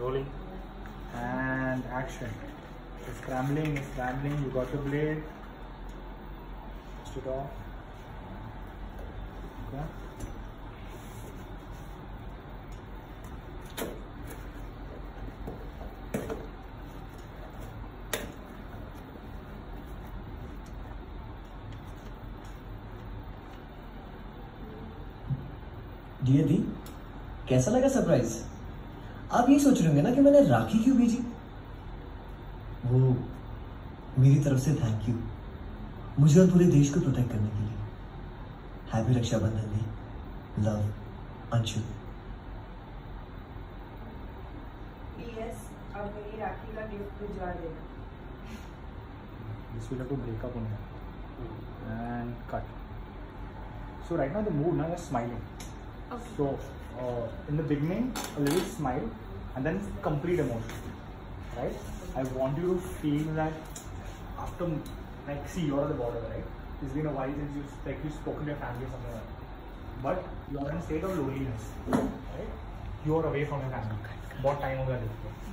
rolling and action it's scrambling it's scrambling you got the blade twist it off okay dear दी कैसा लगा surprise आप ये सोच रहे होंगे ना कि मैंने राखी क्यों भेजी? वो मेरी तरफ़ से थैंक यू मुझे और पूरे देश को प्रोटेक्ट करने के लिए. हैप्पी रक्षाबंधन दी लव अंशु अब मेरी राखी का गिफ्ट भिजवा देना. This will have to break up on and cut. So right now the mood now is smiling. Okay. so uh, in the beginning a little smile and then complete emotion right? I want you to feel that after like see you're at the border right? It's been a while since you like you've spoken to your family or something like that. But you're in a state of loneliness right? You're away from your family. What time of your life